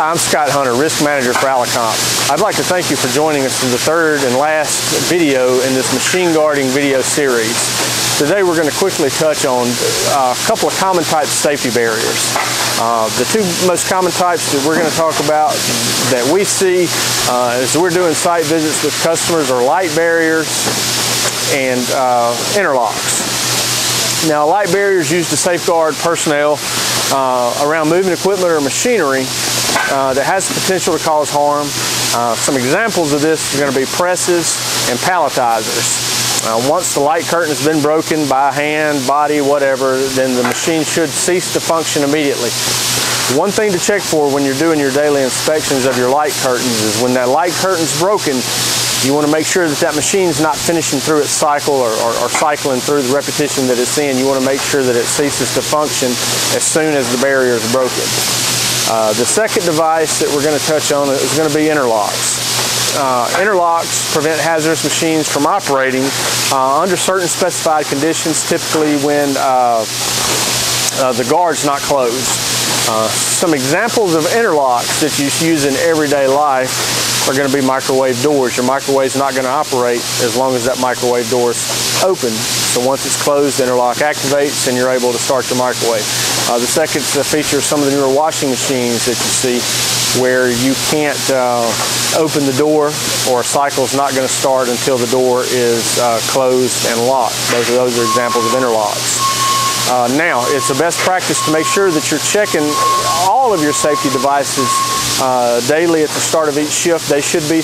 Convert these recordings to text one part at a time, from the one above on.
Hi, I'm Scott Hunter, Risk Manager for AlaCOMP. I'd like to thank you for joining us for the third and last video in this machine guarding video series. Today we're going to quickly touch on uh, a couple of common types of safety barriers. Uh, the two most common types that we're going to talk about that we see uh, as we're doing site visits with customers are light barriers and uh, interlocks. Now, light barriers used to safeguard personnel uh, around moving equipment or machinery uh, that has the potential to cause harm. Uh, some examples of this are going to be presses and palletizers. Uh, once the light curtain has been broken by hand, body, whatever, then the machine should cease to function immediately. One thing to check for when you're doing your daily inspections of your light curtains is when that light curtain's broken, you want to make sure that that machine's not finishing through its cycle or, or, or, cycling through the repetition that it's in. You want to make sure that it ceases to function as soon as the barrier is broken. Uh, the second device that we're going to touch on is going to be interlocks. Uh, interlocks prevent hazardous machines from operating uh, under certain specified conditions, typically when uh, uh the guard's not closed. Some examples of interlocks that you use in everyday life are going to be microwave doors. Your microwave's not going to operate as long as that microwave door is open. So once it's closed, the interlock activates and you're able to start your microwave. Uh, the second feature of some of the newer washing machines that you see where you can't uh, open the door or a cycle is not going to start until the door is uh, closed and locked. Those are, those are examples of interlocks. Uh, now, it's the best practice to make sure that you're checking all of your safety devices uh, daily at the start of each shift. They should be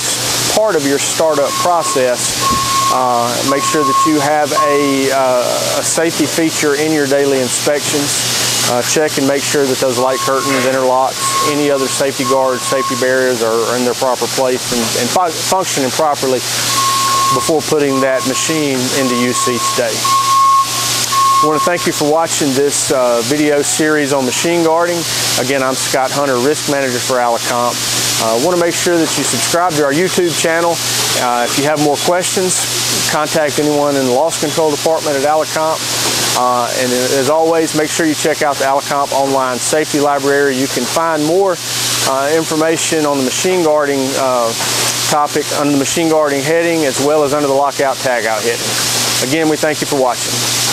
part of your startup process. Uh, make sure that you have a, uh, a safety feature in your daily inspections uh, check and make sure that those light curtains, interlocks, any other safety guards, safety barriers are, in their proper place and, and fu functioning properly before putting that machine into use each day. I want to thank you for watching this uh, video series on machine guarding. Again, I'm Scott Hunter, Risk Manager for AlaCOMP. I uh, want to make sure that you subscribe to our YouTube channel. Uh, if you have more questions, contact anyone in the loss control department at AlaCOMP. Uh, and as always, make sure you check out the AlaCOMP online safety library. You can find more uh, information on the machine guarding uh, topic under the machine guarding heading as well as under the lockout tagout heading. Again, we thank you for watching.